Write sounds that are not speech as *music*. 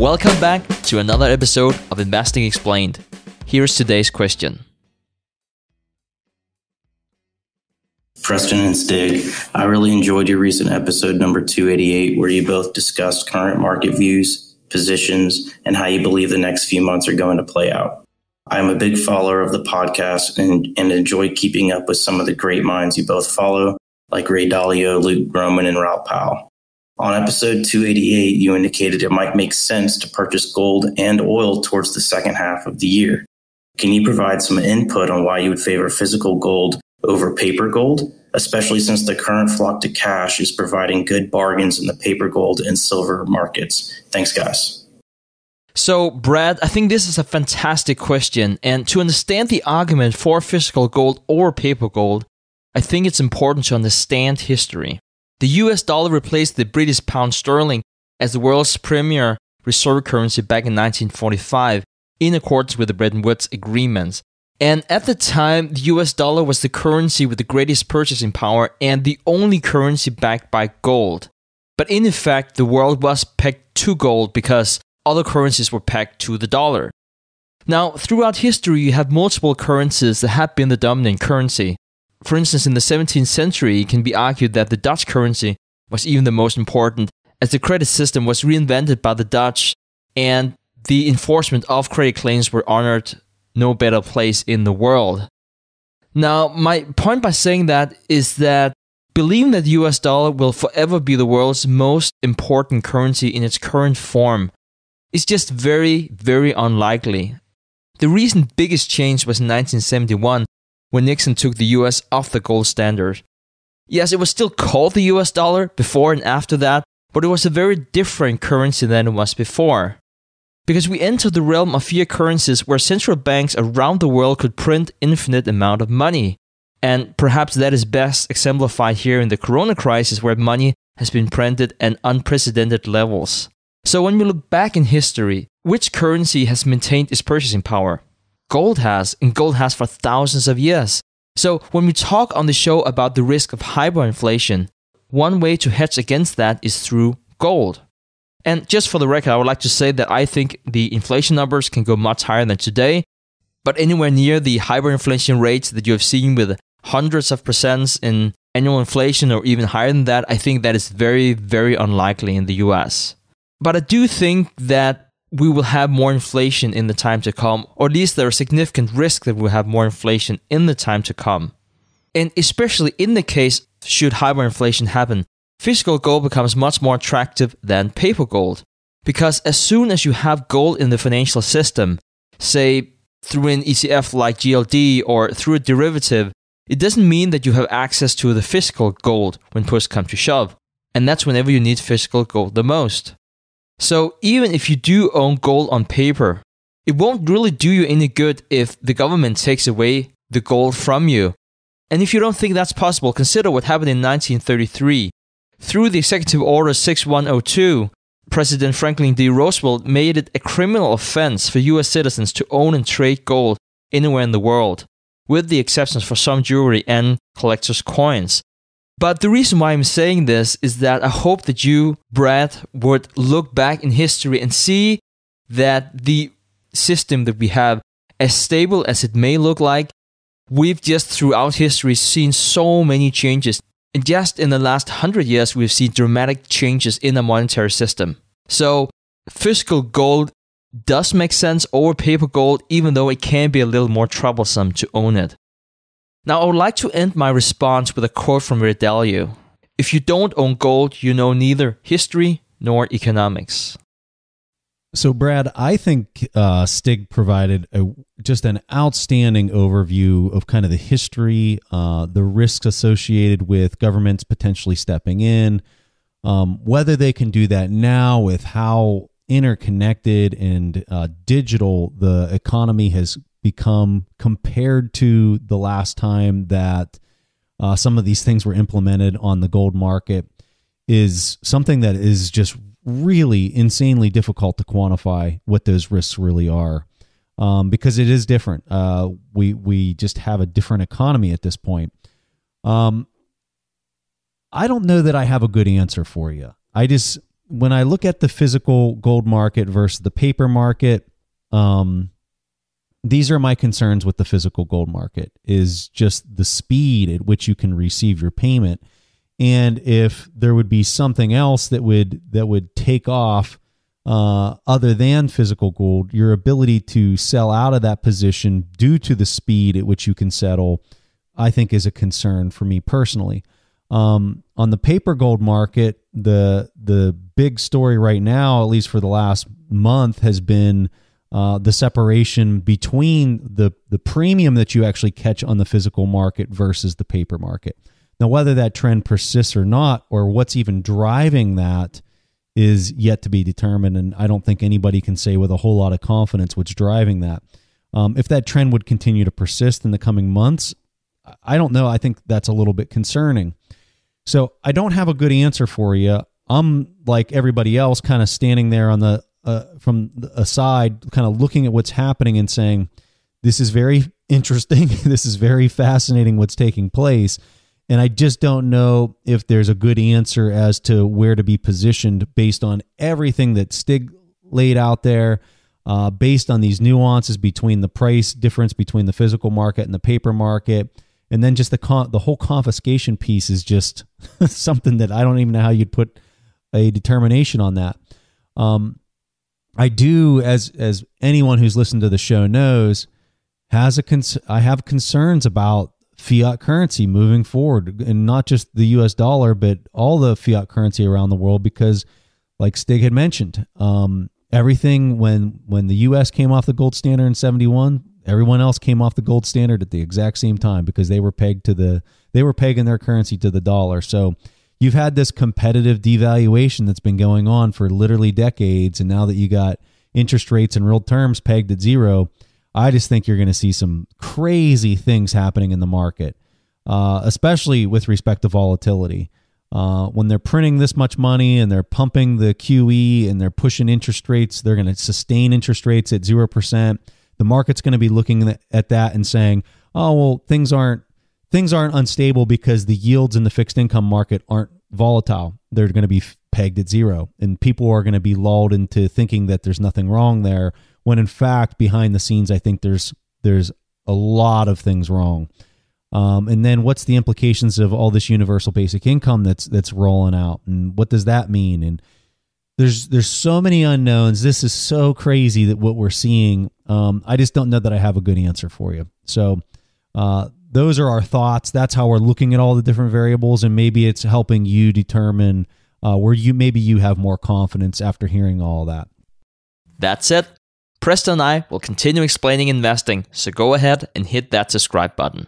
Welcome back to another episode of Investing Explained. Here's today's question. Preston and Stig, I really enjoyed your recent episode number 288, where you both discussed current market views, positions, and how you believe the next few months are going to play out. I'm a big follower of the podcast and, and enjoy keeping up with some of the great minds you both follow, like Ray Dalio, Luke Gromen, and Raoul Pal. On episode 288, you indicated it might make sense to purchase gold and oil towards the second half of the year. Can you provide some input on why you would favor physical gold over paper gold, especially since the current flock to cash is providing good bargains in the paper gold and silver markets? Thanks, guys. So, Brad, I think this is a fantastic question. And to understand the argument for physical gold or paper gold, I think it's important to understand history. The US dollar replaced the British pound sterling as the world's premier reserve currency back in 1945 in accordance with the Bretton Woods agreements. And at the time, the US dollar was the currency with the greatest purchasing power and the only currency backed by gold. But in effect, the world was pegged to gold because other currencies were pegged to the dollar. Now, throughout history, you have multiple currencies that have been the dominant currency. For instance, in the 17th century, it can be argued that the Dutch currency was even the most important, as the credit system was reinvented by the Dutch and the enforcement of credit claims were honored no better place in the world. Now, my point by saying that is that believing that the US dollar will forever be the world's most important currency in its current form is just very, very unlikely. The recent biggest change was in 1971 when Nixon took the US off the gold standard. Yes, it was still called the US dollar before and after that, but it was a very different currency than it was before. Because we entered the realm of fiat currencies where central banks around the world could print infinite amount of money. And perhaps that is best exemplified here in the corona crisis where money has been printed at unprecedented levels. So when we look back in history, which currency has maintained its purchasing power? Gold has, and gold has for thousands of years. So when we talk on the show about the risk of hyperinflation, one way to hedge against that is through gold. And just for the record, I would like to say that I think the inflation numbers can go much higher than today, but anywhere near the hyperinflation rates that you have seen with hundreds of percents in annual inflation or even higher than that, I think that is very, very unlikely in the US. But I do think that we will have more inflation in the time to come, or at least there are significant risks that we'll have more inflation in the time to come. And especially in the case should hyperinflation happen, physical gold becomes much more attractive than paper gold. Because as soon as you have gold in the financial system, say through an ETF like GLD or through a derivative, it doesn't mean that you have access to the physical gold when push comes to shove. And that's whenever you need physical gold the most. So even if you do own gold on paper, it won't really do you any good if the government takes away the gold from you. And if you don't think that's possible, consider what happened in 1933. Through the Executive Order 6102, President Franklin D. Roosevelt made it a criminal offense for US citizens to own and trade gold anywhere in the world, with the exceptions for some jewelry and collector's coins. But the reason why I'm saying this is that I hope that you, Brad, would look back in history and see that the system that we have, as stable as it may look like, we've just throughout history seen so many changes. And just in the last hundred years, we've seen dramatic changes in the monetary system. So, physical gold does make sense over paper gold, even though it can be a little more troublesome to own it. Now, I would like to end my response with a quote from Ray Dalio If you don't own gold, you know neither history nor economics. So, Brad, I think uh, Stig provided a, just an outstanding overview of kind of the history, uh, the risks associated with governments potentially stepping in, um, whether they can do that now with how interconnected and uh, digital the economy has become compared to the last time that uh, some of these things were implemented on the gold market is something that is just really insanely difficult to quantify what those risks really are um, because it is different. Uh, we we just have a different economy at this point. Um, I don't know that I have a good answer for you. I just when I look at the physical gold market versus the paper market, um, these are my concerns with the physical gold market is just the speed at which you can receive your payment. And if there would be something else that would that would take off uh, other than physical gold your ability to sell out of that position due to the speed at which you can settle i think is a concern for me personally. Um, on the paper gold market the the big story right now at least for the last month has been uh, the separation between the the premium that you actually catch on the physical market versus the paper market. Now, whether that trend persists or not, or what's even driving that, is yet to be determined. And I don't think anybody can say with a whole lot of confidence what's driving that. Um, if that trend would continue to persist in the coming months, I don't know. I think that's a little bit concerning. So I don't have a good answer for you. I'm like everybody else, kind of standing there on the uh, from a side, kind of looking at what's happening and saying, "This is very interesting. *laughs* this is very fascinating. What's taking place." And I just don't know if there's a good answer as to where to be positioned based on everything that Stig laid out there, uh, based on these nuances between the price difference between the physical market and the paper market. And then just the con- the whole confiscation piece is just *laughs* something that I don't even know how you'd put a determination on that. Um, I do, as as anyone who's listened to the show knows, has a cons- I have concerns about fiat currency moving forward, and not just the U.S. dollar, but all the fiat currency around the world, because, like Stig had mentioned, um, everything when when the U.S. came off the gold standard in '71, everyone else came off the gold standard at the exact same time because they were pegged to the they were pegging their currency to the dollar. So you've had this competitive devaluation that's been going on for literally decades and now that you got interest rates in real terms pegged at zero i just think you're going to see some crazy things happening in the market uh, especially with respect to volatility. Uh, when they're printing this much money and they're pumping the qe and they're pushing interest rates they're going to sustain interest rates at 0% the market's going to be looking at that and saying oh well things aren't things aren't unstable because the yields in the fixed income market aren't volatile. They're going to be pegged at zero. And people are going to be lulled into thinking that there's nothing wrong there when in fact behind the scenes I think there's there's a lot of things wrong. Um, and then what's the implications of all this universal basic income that's that's rolling out and what does that mean and there's there's so many unknowns this is so crazy that what we're seeing um, i just don't know that i have a good answer for you so uh, those are our thoughts. That's how we're looking at all the different variables, and maybe it's helping you determine uh, where you maybe you have more confidence after hearing all that. That's it. Preston and I will continue explaining investing, so go ahead and hit that subscribe button.